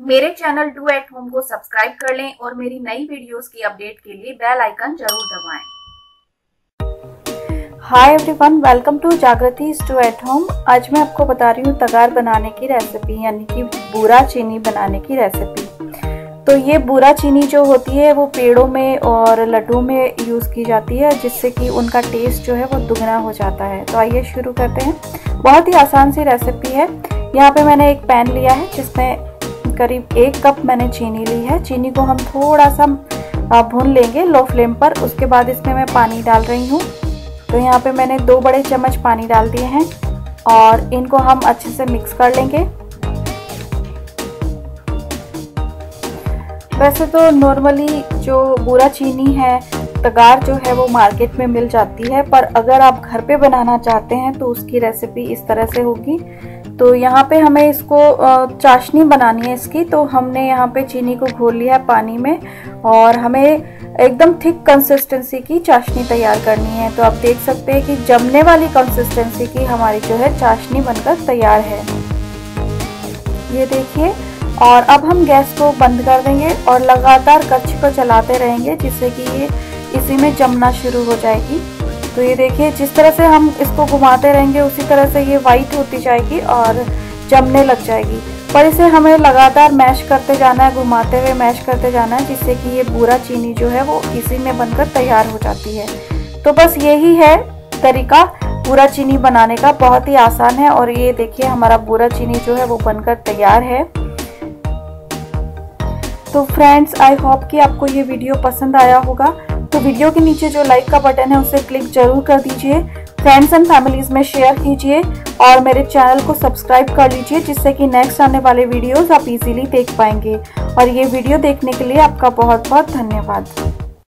मेरे channel do at home को subscribe कर लें और मेरी नई वीडियोस की अपडेट के लिए बेल आइकन ज़रूर दबाएँ। Hi everyone welcome to Jagriti to at home आज मैं आपको बता रही हूँ तगार बनाने की रेसिपी यानी कि बूरा चीनी बनाने की रेसिपी तो ये बूरा चीनी जो होती है, वो पेड़ों में और लड्डू में यूज़ की जाती है, जिससे कि उनका टेस्ट जो है वो दुगना हो जाता है। तो आइए शुरू करते हैं। बहुत ही आसान सी रेसिपी है। यहाँ पे मैंने एक पैन लिया है, जिसमें करीब एक कप मैंने चीनी ली है। चीनी को हम थोड़ा सा भून लेंगे लो फ्लेम पर। उसके बाद इसमें मैं पानी डाल रही हूँ। तो यहाँ पे मैंने दो बड़े चम्मच पानी डाल दिए हैं और इनको हम अच्छे से मिक्स कर लेंगे। वैसे तो नॉर्मली जो बुरा चीनी है, तगार जो है वो मार्केट में मिल जाती है, पर अगर आप घर पे बनाना चाहते हैं तो उसकी रेसिपी इस तरह से होगी। तो यहाँ पे हमें इसको चाशनी बनानी है इसकी। तो हमने यहाँ पे चीनी को घोल लिया है पानी में और हमें एकदम थिक कंसिस्टेंसी की चाशनी तैयार करनी है। तो आप देख सकते हैं कि जमने वाली कंसिस्टेंसी की हमारी जो है चाशनी बनकर तैयार है। ये देखिए, और अब हम गैस को बंद कर देंगे और लगातार कच्छ को चलाते रहेंगे जिससे कि ये इसी में जमना शुरू हो जाएगी। तो ये देखिए, जिस तरह से हम इसको घुमाते रहेंगे, उसी तरह से ये वाइट होती जाएगी और जमने लग जाएगी। पर इसे हमें लगातार मैश करते जाना है, घुमाते हुए मैश करते जाना है, जिससे कि ये पूरा चीनी जो है वो इसी में बनकर तैयार हो जाती है। तो बस यही है तरीका पूरा चीनी बनाने का। बहुत ही आसान है और ये देखिए, हमारा पूरा चीनी जो है वो बनकर तैयार है। तो फ्रेंड्स आई होप कि आपको ये वीडियो पसंद आया होगा। तो वीडियो के नीचे जो लाइक का बटन है, उसे क्लिक ज़रूर कर दीजिए। फ्रेंड्स एंड फैमिलीज़ में शेयर कीजिए और मेरे चैनल को सब्सक्राइब कर लीजिए, जिससे कि नेक्स्ट आने वाले वीडियोस आप इजीली देख पाएँगे। और ये वीडियो देखने के लिए आपका बहुत बहुत धन्यवाद।